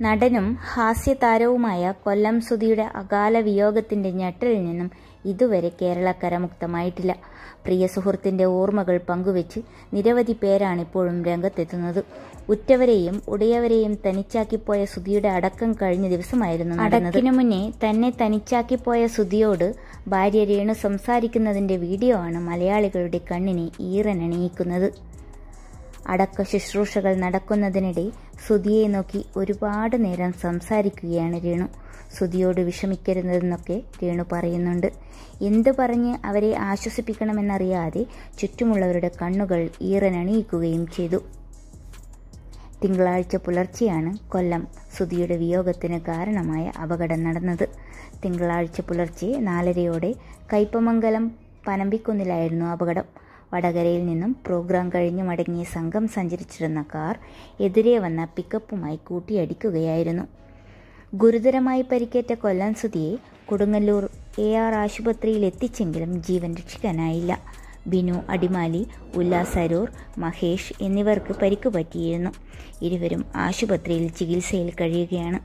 നടനും ഹാസ്യതാരവുമായ കൊല്ലം സുധിയുടെ അകാല വിയോഗത്തിന്റെ ഞെട്ടലിൽ നിന്നും ഇതുവരെ കേരളക്കര മുക്തമായിട്ടില്ല. പ്രിയ സുഹൃത്തിന്റെ ഓർമ്മകൾ പങ്കുവെച്ച് നിരവധി പേരാണ് ഇപ്പോഴും രംഗത്തെത്തുന്നത്. ഉറ്റവരെയും ഉടയവരെയും തനിച്ചാക്കിപ്പോയ സുധിയുടെ അടക്കം കഴിഞ്ഞ ദിവസമായിരുന്നു അടക്കിനു മുന്നേ തന്നെ തനിച്ചാക്കിപ്പോയ സുധിയോട് ഭാര്യ രേണു സംസാരിക്കുന്നതിന്റെ വീഡിയോ ആണ് മലയാളികളുടെ കണ്ണിനെ ഈറനണിയിക്കുന്നത്. അടക്ക ശുശ്രൂഷകൾ നടക്കുന്നതിനിടെ സുധിയെ നോക്കി ഒരുപാട് നേരം സംസാരിക്കുകയാണ് രേണു. സുധിയോട് വിഷമിക്കരുതെന്നൊക്കെ രേണു പറയുന്നുണ്ട്. എന്ത് പറഞ്ഞ് അവരെ ആശ്വസിപ്പിക്കണമെന്നറിയാതെ ചുറ്റുമുള്ളവരുടെ കണ്ണുകൾ ഈറനണിയിക്കുകയും ചെയ്തു. തിങ്കളാഴ്ച പുലർച്ചെയാണ് കൊല്ലം സുധിയുടെ വിയോഗത്തിന് കാരണമായ അപകടം നടന്നത്. തിങ്കളാഴ്ച പുലർച്ചെ നാലരയോടെ കയ്പമംഗലം പനമ്പിക്കുന്നിലായിരുന്നു അപകടം. വടകരയിൽ നിന്നും പ്രോഗ്രാം കഴിഞ്ഞു മടങ്ങിയ സംഘം സഞ്ചരിച്ചിരുന്ന കാർ എതിരെ വന്ന പിക്കപ്പുമായി കൂട്ടിയടിക്കുകയായിരുന്നു. ഗുരുതരമായി പരിക്കേറ്റ കൊല്ലം സുധിയെ കൊടുങ്ങല്ലൂർ എ ആർ ആശുപത്രിയിൽ എത്തിച്ചെങ്കിലും ജീവൻ രക്ഷിക്കാനായില്ല. ബിനു അടിമാലി ഉല്ലാസ് അരൂർ മഹേഷ് എന്നിവർക്ക് പരിക്ക് പറ്റിയിരുന്നു. ഇരുവരും ആശുപത്രിയിൽ ചികിത്സയിൽ കഴിയുകയാണ്.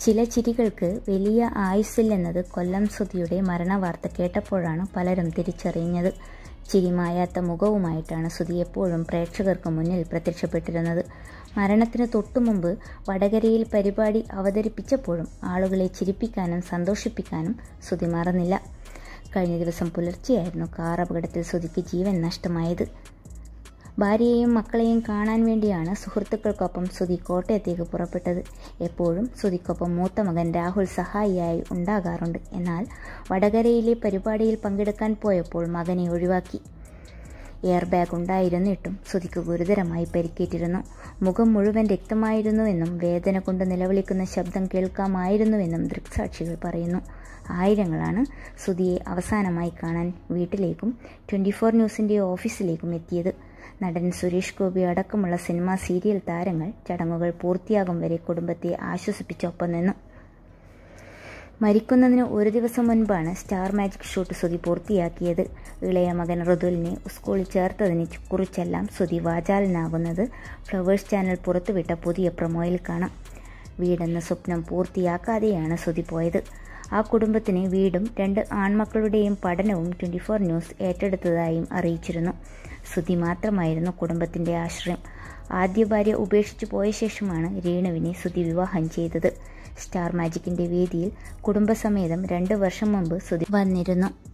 ചില ചിരികൾക്ക് വലിയ ആയുസ്സില്ലെന്നത് കൊല്ലം സുധിയുടെ മരണവാർത്ത കേട്ടപ്പോഴാണ് പലരും തിരിച്ചറിഞ്ഞത്. ചിരിമായാത്ത മുഖവുമായിട്ടാണ് സുധി എപ്പോഴും പ്രേക്ഷകർക്ക് മുന്നിൽ പ്രത്യക്ഷപ്പെട്ടിരുന്നത്. മരണത്തിന് തൊട്ടുമുമ്പ് വടകരയിൽ പരിപാടി അവതരിപ്പിച്ചപ്പോഴും ആളുകളെ ചിരിപ്പിക്കാനും സന്തോഷിപ്പിക്കാനും സുധി മറന്നില്ല. കഴിഞ്ഞ ദിവസം പുലർച്ചെയായിരുന്നു കാർ അപകടത്തിൽ സുധിക്ക് ജീവൻ നഷ്ടമായത്. ഭാര്യയെയും മക്കളെയും കാണാൻ വേണ്ടിയാണ് സുഹൃത്തുക്കൾക്കൊപ്പം സുധി കോട്ടയത്തേക്ക് പുറപ്പെട്ടത്. എപ്പോഴും സുധിക്കൊപ്പം മൂത്ത മകൻ രാഹുൽ സഹായിയായി ഉണ്ടാകാറുണ്ട്. എന്നാൽ വടകരയിലെ പരിപാടിയിൽ പങ്കെടുക്കാൻ പോയപ്പോൾ മകനെ ഒഴിവാക്കി. എയർ ബാഗ് ഉണ്ടായിരുന്നിട്ടും സുധിക്ക് ഗുരുതരമായി പരിക്കേറ്റിരുന്നു. മുഖം മുഴുവൻ രക്തമായിരുന്നുവെന്നും വേദന കൊണ്ട് നിലവിളിക്കുന്ന ശബ്ദം കേൾക്കാമായിരുന്നുവെന്നും ദൃക്സാക്ഷികൾ പറയുന്നു. ആയിരങ്ങളാണ് സുധിയെ അവസാനമായി കാണാൻ വീട്ടിലേക്കും ട്വന്റി ഫോർ ന്യൂസിന്റെ ഓഫീസിലേക്കും എത്തിയത്. നടൻ സുരേഷ് ഗോപി അടക്കമുള്ള സിനിമാ സീരിയൽ താരങ്ങൾ ചടങ്ങുകൾ പൂർത്തിയാകും വരെ കുടുംബത്തെ ആശ്വസിപ്പിച്ചൊപ്പം നിന്നു. മരിക്കുന്നതിന് ഒരു ദിവസം മുൻപാണ് സ്റ്റാർ മാജിക് ഷൂട്ട് സുതി പൂർത്തിയാക്കിയത്. ഇളയ മകൻ ഋതുലിനെ സ്കൂളിൽ ചേർത്തതിനെ കുറിച്ചെല്ലാം സുതി വാചാലനാകുന്നത് ഫ്ലവേഴ്സ് ചാനൽ പുറത്തുവിട്ട പുതിയ പ്രൊമോയിൽ കാണാം. വീടെന്ന സ്വപ്നം പൂർത്തിയാക്കാതെയാണ് സുതി പോയത്. ആ കുടുംബത്തിന് വീടും രണ്ട് ആൺമക്കളുടെയും പഠനവും ട്വന്റി ഫോർ ന്യൂസ് ഏറ്റെടുത്തതായും അറിയിച്ചിരുന്നു. സുധി മാത്രമായിരുന്നു കുടുംബത്തിന്റെ ആശ്രയം. ആദ്യ ഭാര്യ ഉപേക്ഷിച്ചു പോയ ശേഷമാണ് രേണുവിനെ സുധി വിവാഹം ചെയ്തത്. സ്റ്റാർ മാജിക്കിന്റെ വേദിയിൽ കുടുംബസമേതം രണ്ട് വർഷം മുമ്പ് സുധി വന്നിരുന്നു.